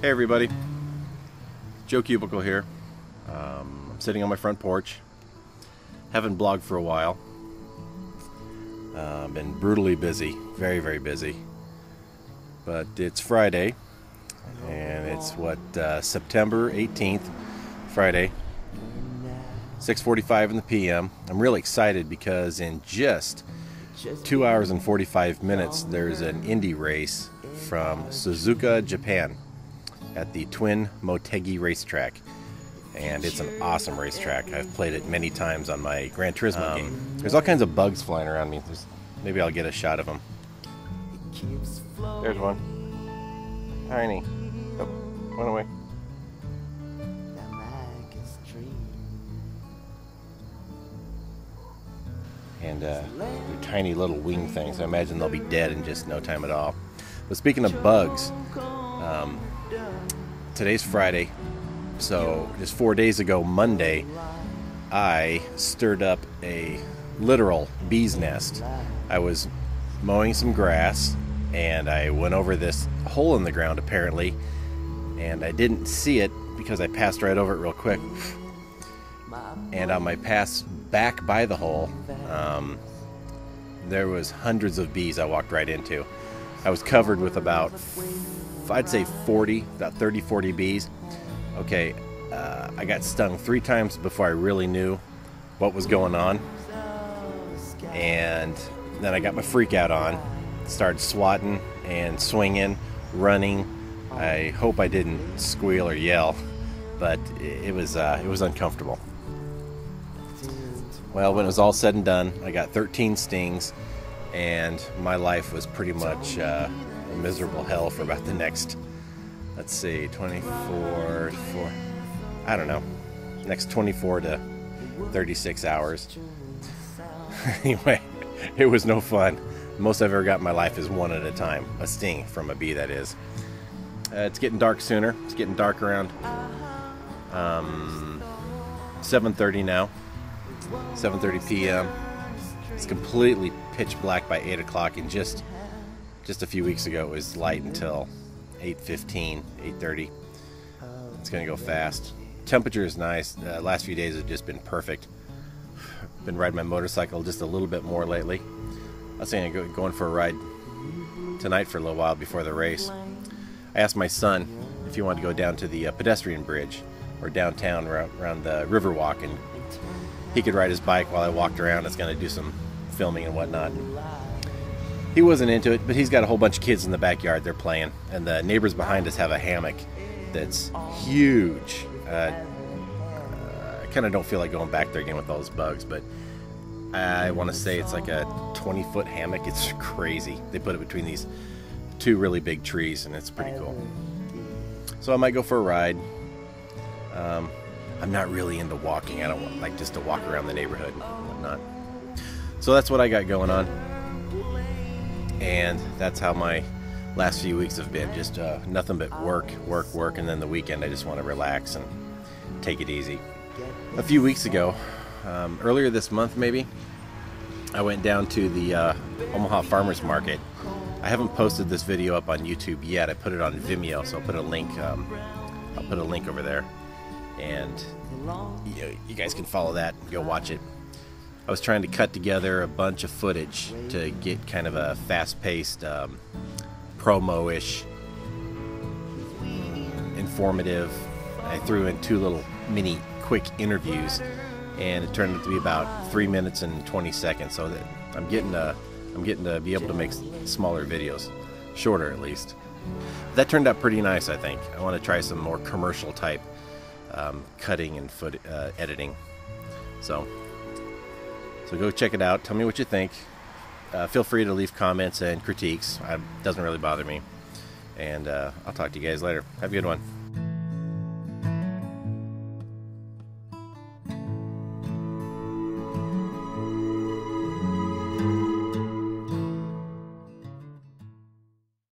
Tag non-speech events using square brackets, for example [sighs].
Hey everybody, Joe Cubicle here. Um, I'm sitting on my front porch. Haven't blogged for a while. Uh, been brutally busy, very very busy. But it's Friday, and it's what uh, September 18th, Friday, 6:45 in the p.m. I'm really excited because in just two hours and 45 minutes, there's an Indy race from Suzuka, Japan at the Twin Motegi racetrack. And it's an awesome racetrack. I've played it many times on my Gran Turismo um, game. There's all kinds of bugs flying around me. There's, maybe I'll get a shot of them. There's one. Tiny. Oh, went away. And uh, they're tiny little wing things. I imagine they'll be dead in just no time at all. But speaking of bugs, um, today's Friday, so just four days ago, Monday, I stirred up a literal bee's nest. I was mowing some grass and I went over this hole in the ground apparently, and I didn't see it because I passed right over it real quick. And on my pass back by the hole, um, there was hundreds of bees I walked right into. I was covered with about I'd say 40, about 30, 40 bees. Okay, uh, I got stung three times before I really knew what was going on. And then I got my freak out on, started swatting and swinging, running. I hope I didn't squeal or yell, but it was uh, it was uncomfortable. Well, when it was all said and done, I got 13 stings, and my life was pretty much uh, a miserable hell for about the next, let's see, 24, four, I don't know, next 24 to 36 hours. [laughs] anyway, it was no fun. Most I've ever got in my life is one at a time, a sting from a bee, that is. Uh, it's getting dark sooner. It's getting dark around um, 7:30 now. 7:30 p.m. It's completely pitch black by 8 o'clock, and just just a few weeks ago it was light until 8:15, 8:30. It's gonna go fast. Temperature is nice. Uh, last few days have just been perfect. [sighs] Been riding my motorcycle just a little bit more lately. I was saying go, going for a ride tonight for a little while before the race. I asked my son if he wanted to go down to the uh, pedestrian bridge or downtown around, around the Riverwalk and he could ride his bike while I walked around. It's going to do some filming and whatnot. He wasn't into it, but he's got a whole bunch of kids in the backyard. They're playing, and the neighbors behind us have a hammock that's huge. Uh, I kind of don't feel like going back there again with all those bugs, but I want to say it's like a 20 foot hammock. It's [laughs] crazy. They put it between these two really big trees, and it's pretty cool. So I might go for a ride. Um, I'm not really into walking. I don't want, like just to walk around the neighborhood and whatnot. So that's what I got going on, and that's how my last few weeks have been. Just uh, nothing but work, work, work, and then the weekend I just want to relax and take it easy. A few weeks ago, um, earlier this month maybe, I went down to the uh, Omaha Farmers Market. I haven't posted this video up on YouTube yet. I put it on Vimeo, so I'll put a link. Um, I'll put a link over there and you, know, you guys can follow that and go watch it. I was trying to cut together a bunch of footage to get kind of a fast-paced, um, promo-ish, informative. I threw in two little mini quick interviews, and it turned out to be about three minutes and 20 seconds. So that I'm getting a, I'm getting to be able to make smaller videos, shorter at least. That turned out pretty nice, I think. I want to try some more commercial type um, cutting and foot uh, editing. So, so go check it out. Tell me what you think. Uh, feel free to leave comments and critiques. It doesn't really bother me. And uh, I'll talk to you guys later. Have a good one.